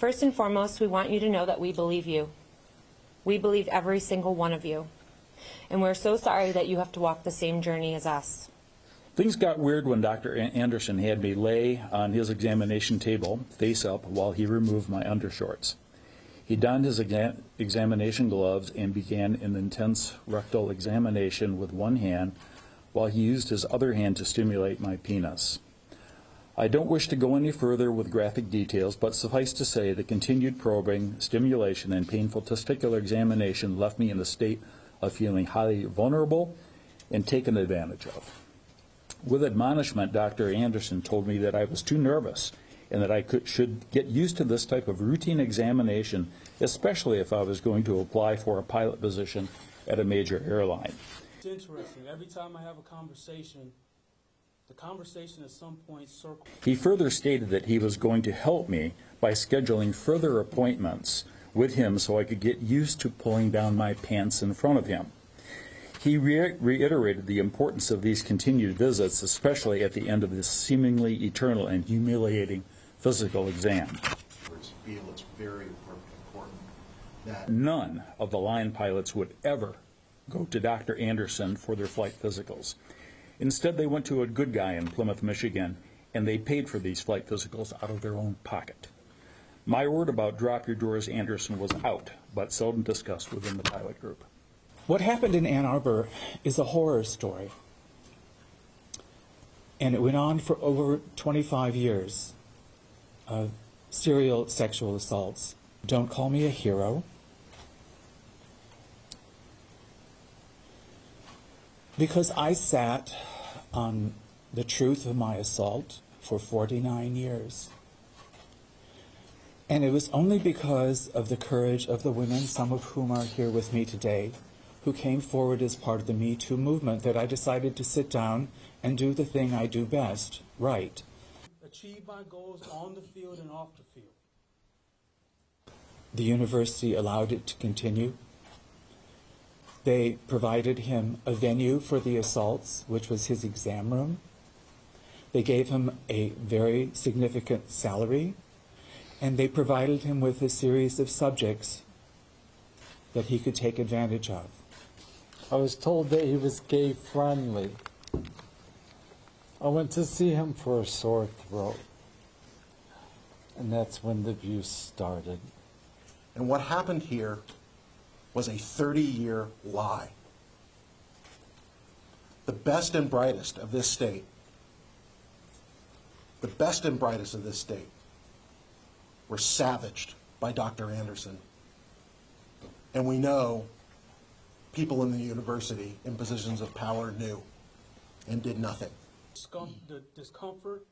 First and foremost, we want you to know that we believe you. We believe every single one of you. And we're so sorry that you have to walk the same journey as us. Things got weird when Dr. Anderson had me lay on his examination table, face up, while he removed my undershorts. He donned his exa- examination gloves and began an intense rectal examination with one hand while he used his other hand to stimulate my penis. I don't wish to go any further with graphic details, but suffice to say the continued probing, stimulation, and painful testicular examination left me in a state of feeling highly vulnerable and taken advantage of. With admonishment, Dr. Anderson told me that I was too nervous and that I could, should get used to this type of routine examination, especially if I was going to apply for a pilot position at a major airline. It's interesting. Every time I have a conversation, the conversation at some point circles. He further stated that he was going to help me by scheduling further appointments with him so I could get used to pulling down my pants in front of him. He re- reiterated the importance of these continued visits, especially at the end of this seemingly eternal and humiliating physical exam. feel it's very important that None of the line pilots would ever go to Dr. Anderson for their flight physicals. Instead, they went to a good guy in Plymouth, Michigan, and they paid for these flight physicals out of their own pocket. My word about drop your drawers Anderson was out, but seldom discussed within the pilot group. What happened in Ann Arbor is a horror story. And it went on for over 25 years of serial sexual assaults. Don't call me a hero. Because I sat on the truth of my assault for 49 years. And it was only because of the courage of the women, some of whom are here with me today, who came forward as part of the Me Too movement, that I decided to sit down and do the thing I do best, right. Achieve my goals on the field and off the field. The university allowed it to continue. They provided him a venue for the assaults, which was his exam room. They gave him a very significant salary, and they provided him with a series of subjects that he could take advantage of. I was told that he was gay friendly. I went to see him for a sore throat. And that's when the abuse started. And what happened here was a 30 year lie. The best and brightest of this state, the best and brightest of this state, were savaged by Dr. Anderson. And we know people in the university in positions of power knew and did nothing. Scum- the discomfort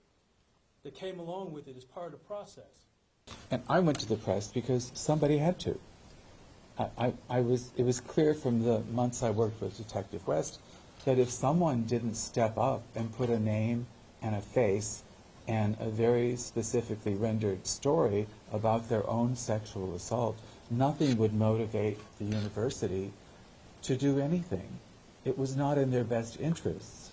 that came along with it is part of the process. And I went to the press because somebody had to. I, I, was, it was clear from the months I worked with Detective West that if someone didn't step up and put a name and a face and a very specifically rendered story about their own sexual assault, nothing would motivate the university to do anything. It was not in their best interests.